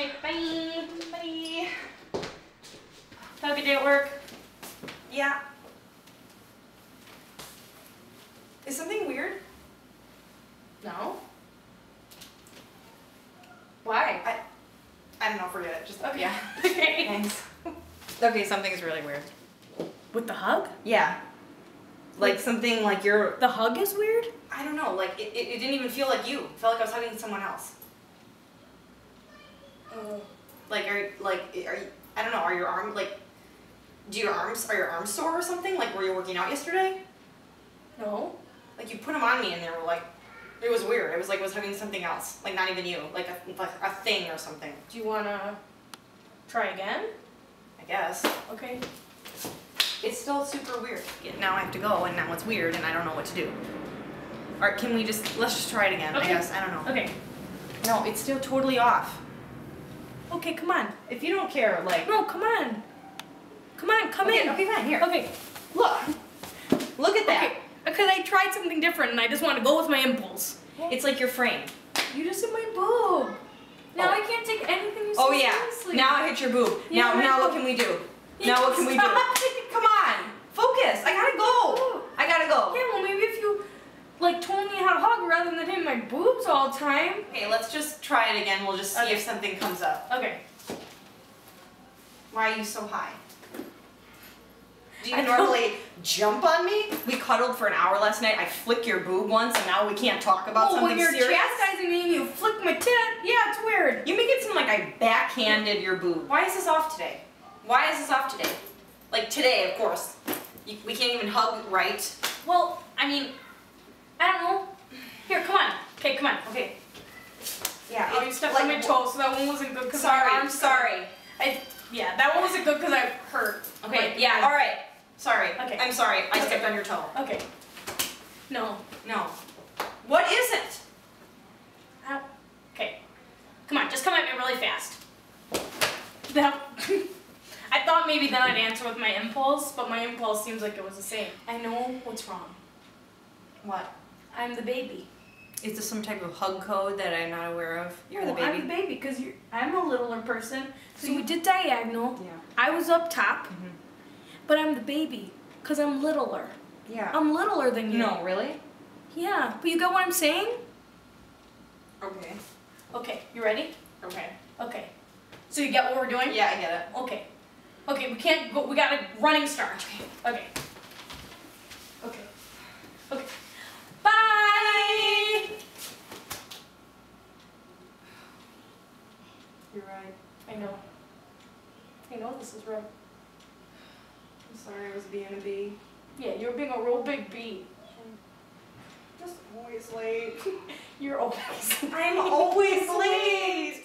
right, bye, bye. Have a good day at work. Yeah. Is something weird? No. Why? I, I don't know, forget it. Just, okay. Yeah. okay. Thanks. Okay, something's really weird. With the hug? Yeah. Like, something like your. The hug is weird? I don't know. Like, it, it, it didn't even feel like you. It felt like I was hugging someone else. Like are like are you, I don't know. Are your arms like? Do your arms are your arms sore or something? Like were you working out yesterday? No. Like you put them on me and they were like, it was weird. It was like I was having something else. Like not even you. Like a like a thing or something. Do you wanna try again? I guess. Okay. It's still super weird. Now I have to go and now it's weird and I don't know what to do. Alright, can we just let's just try it again, I guess. I don't know. Okay. No, it's still totally off. Okay, come on. If you don't care, like No, come on. Come on, come okay, in. okay, fine, here. Okay. Look. Look at that. Okay. I tried something different and I just want to go with my impulse. It's like your frame. You just hit my boob. Now Oh. I can't take anything you say Oh yeah. seriously. Now I hit your boob. Yeah, now now what can we do? Now what can we do? Stop it. Come on. Focus. I gotta go. I gotta go. Yeah, well maybe if you like told me how to hug rather than hit my boobs all the time. Okay, let's just try it again. We'll just see Okay. if something comes up. Okay. Why are you so high? Do you I don't- normally jump on me? We cuddled for an hour last night. I flick your boob once, and now we can't talk about oh, something when you're serious. chastising me and you flick my tit, yeah, it's weird. You make it seem like I backhanded your boob. Why is this off today? Why is this off today? Like today, of course. You, we can't even hug right. Well, I mean, I don't know. Here, come on. Okay, come on. Okay. Yeah. Oh, you stepped like, on my toe, so that one wasn't good because Sorry, I'm sorry. I, yeah, that one wasn't good because I hurt. Okay, Like, yeah, all right. Sorry. Okay. I'm sorry. I Okay. stepped on your toe. Okay. No. No. What is it? Ow. Okay. Come on, just come at me really fast. That. I thought maybe then I'd answer with my impulse, but my impulse seems like it was the same. I know what's wrong. What? I'm the baby. Is this some type of hug code that I'm not aware of? You're No, the baby. I'm the baby because you're. I'm a littler person. So we did diagonal. Yeah. I was up top, Mhm. but I'm the baby because I'm littler. Yeah. I'm littler than you. no, really? Yeah, but you get what I'm saying? Okay. Okay, you ready? Okay. Okay. So you get what we're doing? Yeah, I get it. Okay. Okay, we can't go. We got a running start. Okay. Okay. Okay. Bye. I know. I know this is right. I'm sorry I was being a bee. Yeah, you're being a real big bee. Just always late. You're always. late. I'm always late.